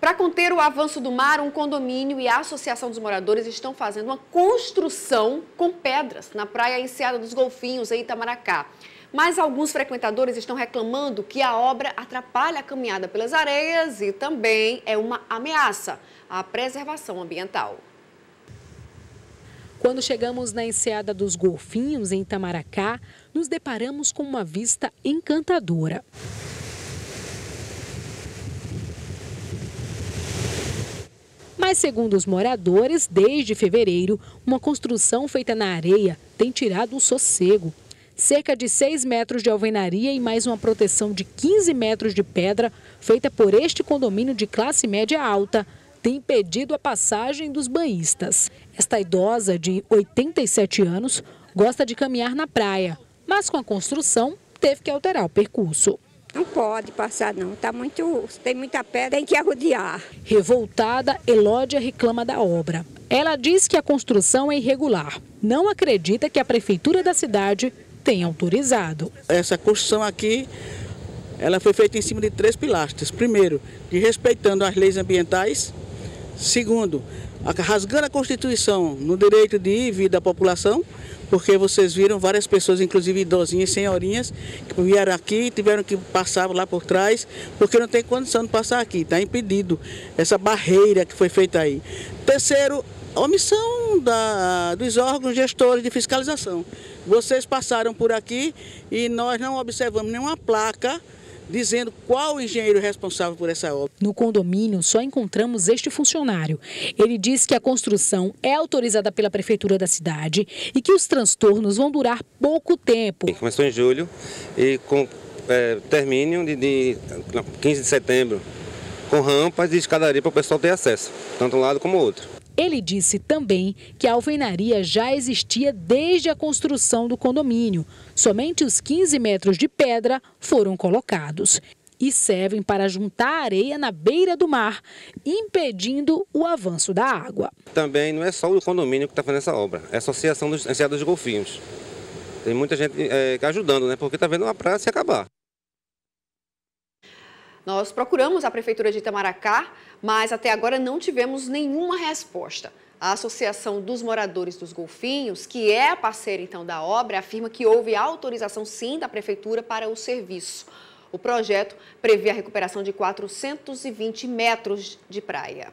Para conter o avanço do mar, um condomínio e a Associação dos Moradores estão fazendo uma construção com pedras na praia Enseada dos Golfinhos, em Itamaracá. Mas alguns frequentadores estão reclamando que a obra atrapalha a caminhada pelas areias e também é uma ameaça à preservação ambiental. Quando chegamos na Enseada dos Golfinhos, em Itamaracá, nos deparamos com uma vista encantadora. Mas, segundo os moradores, desde fevereiro, uma construção feita na areia tem tirado o sossego. Cerca de 6 metros de alvenaria e mais uma proteção de 15 metros de pedra, feita por este condomínio de classe média alta, tem impedido a passagem dos banhistas. Esta idosa, de 87 anos, gosta de caminhar na praia, mas com a construção teve que alterar o percurso. Não pode passar não, tá muito, tem muita pedra, tem que arrodear. Revoltada, Elódia reclama da obra. Ela diz que a construção é irregular. Não acredita que a prefeitura da cidade tenha autorizado. Essa construção aqui, ela foi feita em cima de três pilastras. Primeiro, de respeitando as leis ambientais. Segundo, rasgando a Constituição no direito de ir e vir da população porque vocês viram várias pessoas, inclusive idosinhas, senhorinhas, que vieram aqui e tiveram que passar lá por trás, porque não tem condição de passar aqui, está impedido essa barreira que foi feita aí. Terceiro, omissão da, dos órgãos gestores de fiscalização. Vocês passaram por aqui e nós não observamos nenhuma placa dizendo qual o engenheiro responsável por essa obra. No condomínio, só encontramos este funcionário. Ele diz que a construção é autorizada pela prefeitura da cidade e que os transtornos vão durar pouco tempo. Começou em julho e com é, termínio de, de 15 de setembro, com rampas e escadaria para o pessoal ter acesso, tanto um lado como o outro. Ele disse também que a alvenaria já existia desde a construção do condomínio. Somente os 15 metros de pedra foram colocados e servem para juntar areia na beira do mar, impedindo o avanço da água. Também não é só o condomínio que está fazendo essa obra, é a Associação dos Enseados dos Golfinhos. Tem muita gente é, ajudando, né? Porque está vendo uma praia se acabar. Nós procuramos a Prefeitura de Itamaracá, mas até agora não tivemos nenhuma resposta. A Associação dos Moradores dos Golfinhos, que é a parceira então da obra, afirma que houve autorização sim da Prefeitura para o serviço. O projeto prevê a recuperação de 420 metros de praia.